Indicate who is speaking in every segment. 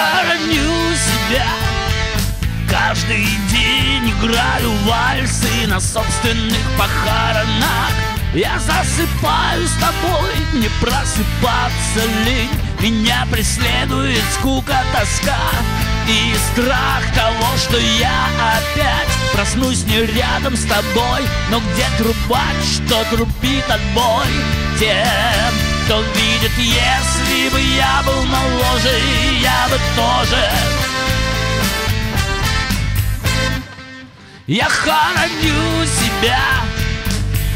Speaker 1: Хороню себя. Каждый день играю вальсы на собственных похоронах. Я засыпаю с тобой, не просыпаться лень Меня преследует скука, тоска и страх того, что я опять проснусь не рядом с тобой. Но где трубач, что трубит отбой? Тем, кто видит, если бы я был моложе Я бы тоже. Я хороню себя.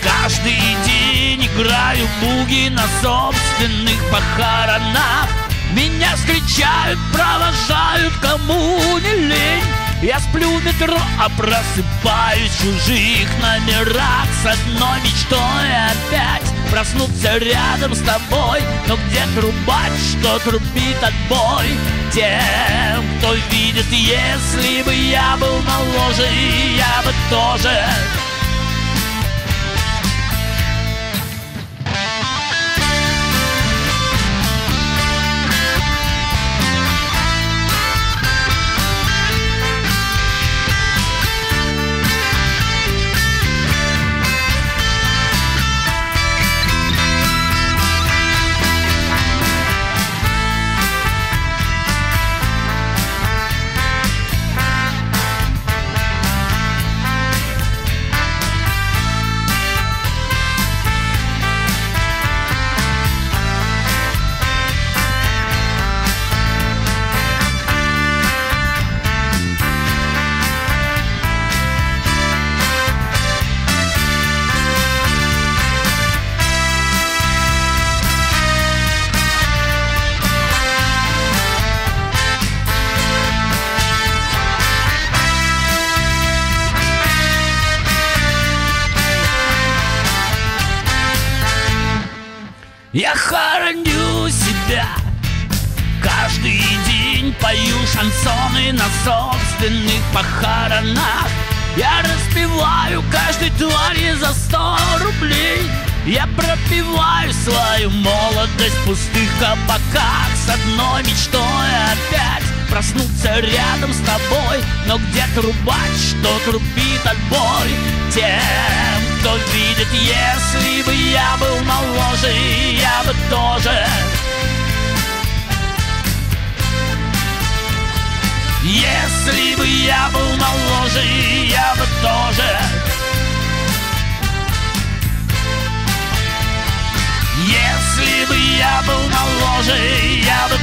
Speaker 1: Каждый день играю буги на собственных похоронах. Меня встречают, провожают, кому не лень. Я сплю в метро, а просыпаюсь в чужих номерах. С одной мечтой опять проснуться рядом с тобой Но где трубач, что трубит отбой? Тем, кто видит, если бы я был моложе Я бы тоже Я хороню себя. Каждый день пою шансоны на собственных похоронах. Я распеваю каждой твари за сто рублей. Я пропиваю свою молодость в пустых кабаках. С одной мечтой опять проснуться рядом с тобой. Но где трубач, что трубит отбой. Тем, Если бы я был моложе, я бы тоже. Если бы я был моложе, я бы